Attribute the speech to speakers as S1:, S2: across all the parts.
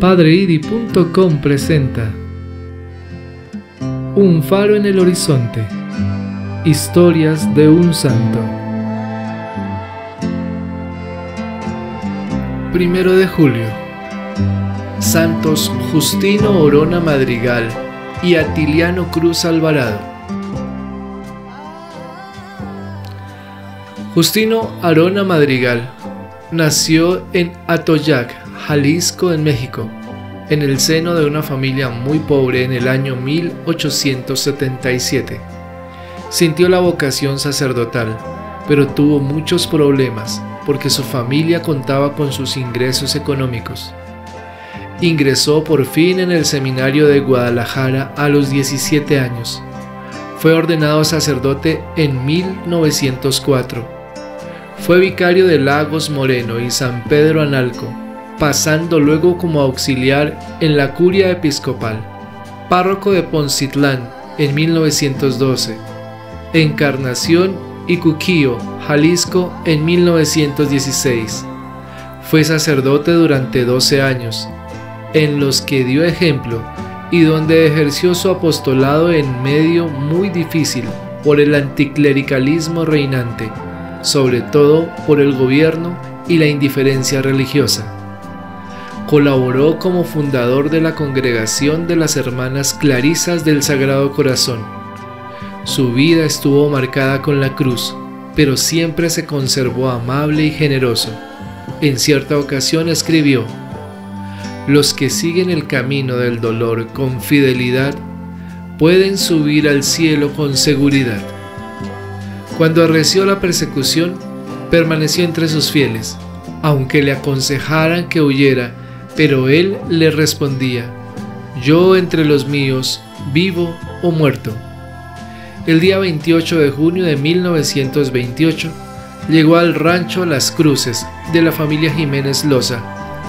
S1: Padreidi.com presenta Un faro en el horizonte. Historias de un santo. Primero de julio. Santos Justino Orona Madrigal y Atiliano Cruz Alvarado. Justino Arona Madrigal nació en Atoyac, Jalisco, en México, en el seno de una familia muy pobre en el año 1877. Sintió la vocación sacerdotal, pero tuvo muchos problemas porque su familia contaba con sus ingresos económicos. Ingresó por fin en el seminario de Guadalajara a los 17 años. Fue ordenado sacerdote en 1904. Fue vicario de Lagos Moreno y San Pedro Analco, pasando luego como auxiliar en la curia episcopal. Párroco de Poncitlán en 1912. Encarnación y Cuquío, Jalisco en 1916. Fue sacerdote durante 12 años en los que dio ejemplo y donde ejerció su apostolado en medio muy difícil por el anticlericalismo reinante, sobre todo por el gobierno y la indiferencia religiosa. Colaboró como fundador de la Congregación de las Hermanas Clarisas del Sagrado Corazón. Su vida estuvo marcada con la cruz, pero siempre se conservó amable y generoso. En cierta ocasión escribió, los que siguen el camino del dolor con fidelidad pueden subir al cielo con seguridad. Cuando arreció la persecución, permaneció entre sus fieles, aunque le aconsejaran que huyera, pero él le respondía, yo entre los míos, vivo o muerto. El día 28 de junio de 1928, llegó al rancho Las Cruces de la familia Jiménez Loza,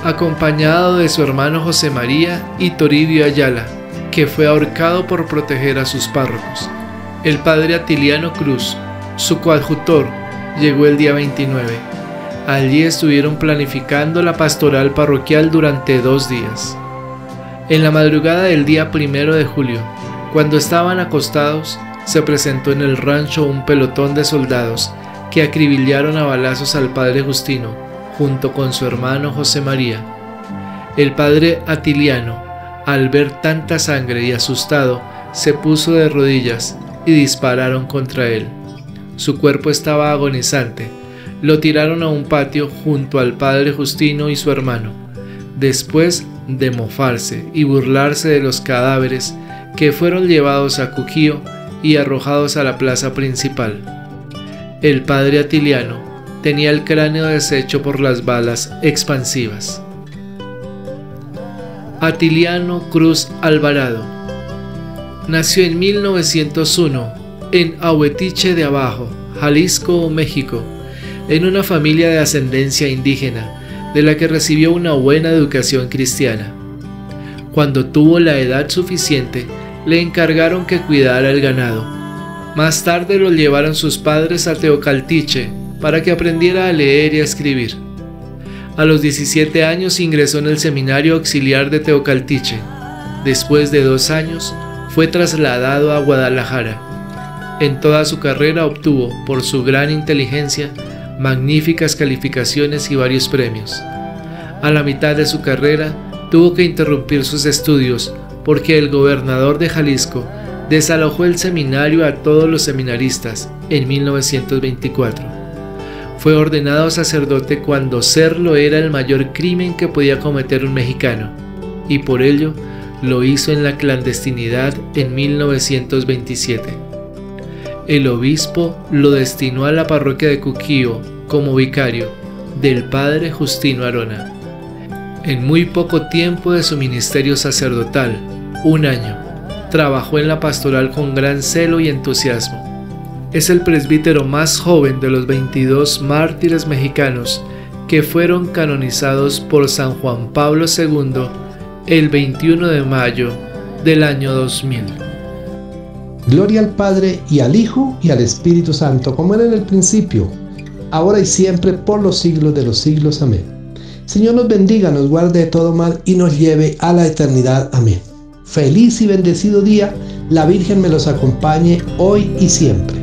S1: acompañado de su hermano José María y Toribio Ayala, que fue ahorcado por proteger a sus párrocos. El padre Atiliano Cruz, su coadjutor, llegó el día 29. Allí estuvieron planificando la pastoral parroquial durante dos días. En la madrugada del día primero de julio, cuando estaban acostados, se presentó en el rancho un pelotón de soldados que acribillaron a balazos al padre Justino, junto con su hermano José María. El padre Atiliano, al ver tanta sangre y asustado, se puso de rodillas y dispararon contra él. Su cuerpo estaba agonizante. Lo tiraron a un patio junto al padre Justino y su hermano. Después de mofarse y burlarse de los cadáveres que fueron llevados a Cuquío y arrojados a la plaza principal. El padre Atiliano tenía el cráneo deshecho por las balas expansivas. Atiliano Cruz Alvarado nació en 1901 en Ahuetiche de Abajo, Jalisco, México, en una familia de ascendencia indígena, de la que recibió una buena educación cristiana. Cuando tuvo la edad suficiente, le encargaron que cuidara el ganado. Más tarde lo llevaron sus padres a Teocaltiche, para que aprendiera a leer y a escribir. A los 17 años ingresó en el Seminario Auxiliar de Teocaltiche. Después de dos años, fue trasladado a Guadalajara. En toda su carrera obtuvo, por su gran inteligencia, magníficas calificaciones y varios premios. A la mitad de su carrera, tuvo que interrumpir sus estudios porque el gobernador de Jalisco desalojó el seminario a todos los seminaristas en 1924. Fue ordenado sacerdote cuando serlo era el mayor crimen que podía cometer un mexicano, y por ello lo hizo en la clandestinidad en 1927. El obispo lo destinó a la parroquia de Cuquío como vicario del padre Justino Arona. En muy poco tiempo de su ministerio sacerdotal, un año, trabajó en la pastoral con gran celo y entusiasmo es el presbítero más joven de los 22 mártires mexicanos que fueron canonizados por San Juan Pablo II el 21 de mayo del año 2000.
S2: Gloria al Padre y al Hijo y al Espíritu Santo, como era en el principio, ahora y siempre, por los siglos de los siglos. Amén. Señor nos bendiga, nos guarde de todo mal y nos lleve a la eternidad. Amén. Feliz y bendecido día. La Virgen me los acompañe hoy y siempre.